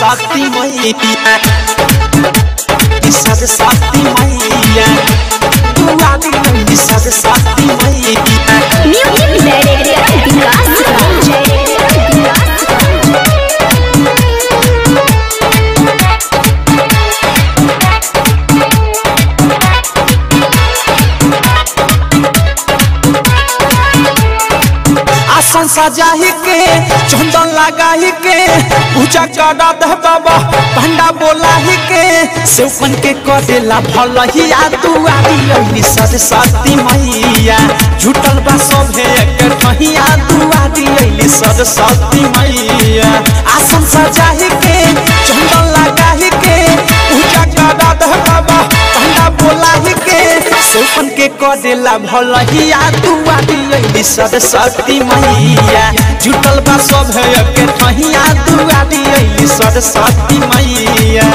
सरस्वती मैया आसन सजाही के, चंदन लगाही के, पूजा करा दे बाबा, भंडा बोलाही के। सेवन के करेला भलहिया दुआरी लैली सरस्वती मैया। झूठल बा सभे एक ठहिया दुआरी लैली सरस्वती मैया। सेवकन के करेला भलहिया दुआरी लैली सरस्वती मैया। जुटल बा सब के ठहिया दुआरी लैली सरस्वती मैया।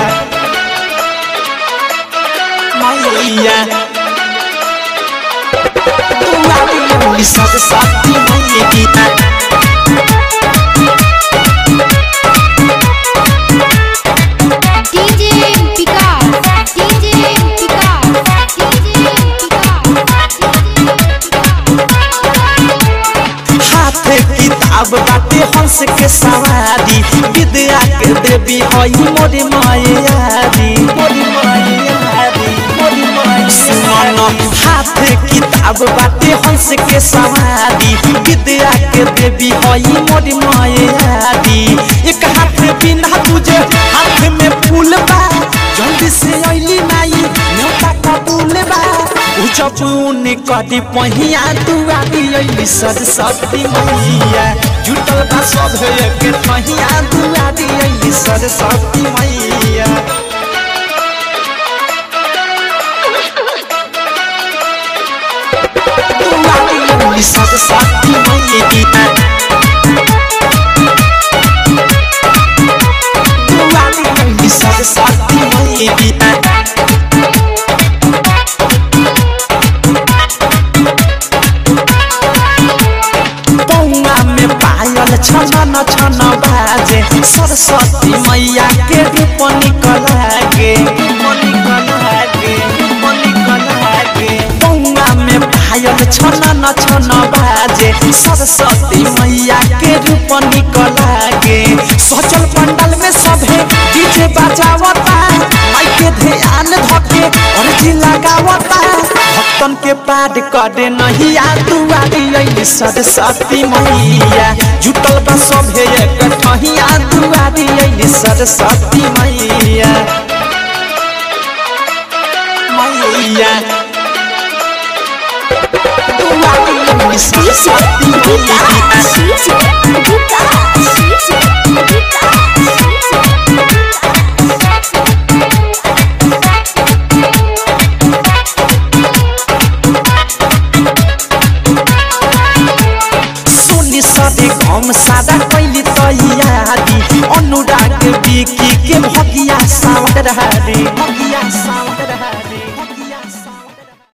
मैया। दुआरी लैली सरस्वती मैया। किताब बाटे हंस के सवारी। विद्या के देवी हई मोरी मायारी हाथ किताब बाटे हंस के सवारी। विद्या के देवी हई मोरी मायारी एक हाथ बिना तुझे हाथ में फूल उचपून कदी पहिया तू आबी अइली सद शक्ति मैया। जुटल बा सब के पहिया तू आबी अइली सद शक्ति मैया। तू आबी अइली सद शक्ति मैया। छन छन सरस्वती मैया के रूप निकल गे पायल सरस्वती मैया के रूप निकल सचल पंडल में सभे डीजे बजावता माई के ध्यान धके अर्जी लगावता। भक्तन के पार करे नहीं आ दुआरी अइली सरस्वती मैया। जुटल बा सभे एक ठहिया दुआरी अइली सरस्वती मैया। मैया। दुआरी अइली सरस्वती मैया। कम सादा कैली तैयारी। अनु